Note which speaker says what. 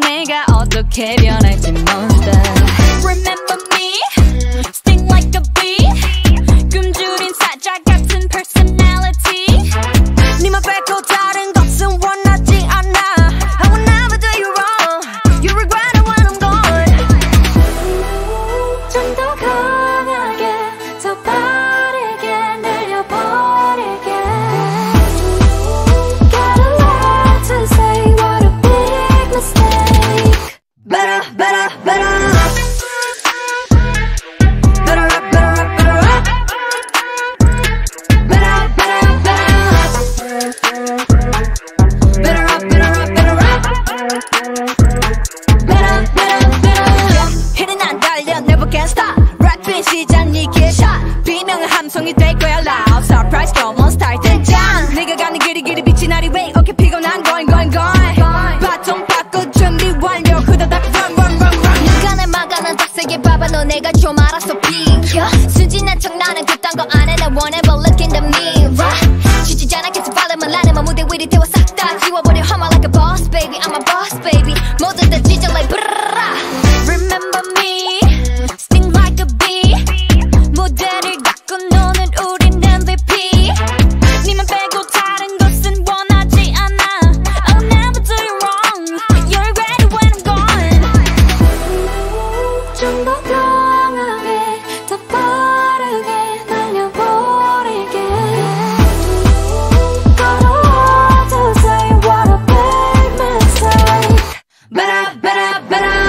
Speaker 1: 내가 어떻게 변할지 monster Remember me? Sting like a bee 굶주린 사자 같은 personality
Speaker 2: 니만 빼고 다른 것은 원하지 않아 I will never do you wrong You regret it when I'm gone
Speaker 1: 좀 더
Speaker 2: Better, better, better Better up, better up, better up Better up, better up, better up Better up, better up, better up Better, better, better hit은 안 달려 never can stop 랩인 시작 니게 샷 비명은 함성이 될 거야 loud Surprise come on start 등장 네가 가는 길이 길이 빛이 나리 way okay 피곤한 going going going
Speaker 3: 봐봐 너 내가 좀 알아서 비켜 순진한 척 나는 그딴 거 안 해 나 whenever look in the mirror 지치잖아 계속 발음을 나는 마 무대 위를 태워 싹다 지워버려 I'm like a boss baby I'm a boss baby 모두 다 찢어 like 브르르라
Speaker 1: Remember me? Sting like a bee 무대를 갖고 노는 우린 MVP 니만 빼고 다른 것은 원하지 않아 I'll never do you wrong You regret it when I'm gone 좀 더
Speaker 2: better, better.